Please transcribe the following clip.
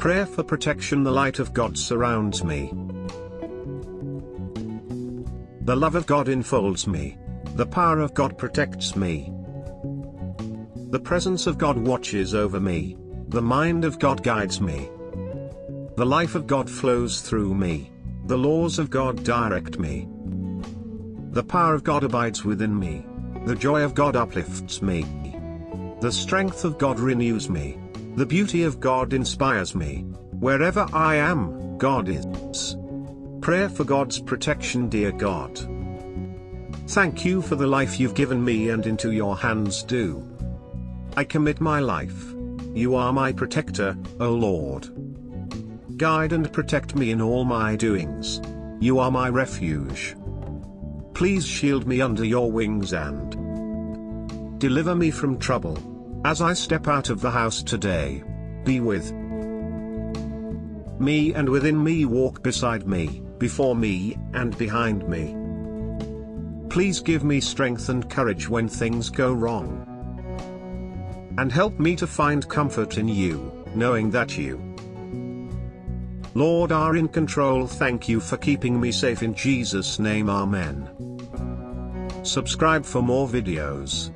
Prayer for protection The light of God surrounds me. The love of God enfolds me. The power of God protects me. The presence of God watches over me. The mind of God guides me. The life of God flows through me. The laws of God direct me. The power of God abides within me. The joy of God uplifts me. The strength of God renews me. The beauty of God inspires me. Wherever I am, God is. Prayer for God's protection Dear God. Thank you for the life you've given me and into your hands do. I commit my life. You are my protector, O Lord. Guide and protect me in all my doings. You are my refuge. Please shield me under your wings and deliver me from trouble. As I step out of the house today, be with me and within me walk beside me, before me, and behind me. Please give me strength and courage when things go wrong. And help me to find comfort in you, knowing that you, Lord are in control thank you for keeping me safe in Jesus name amen. Subscribe for more videos.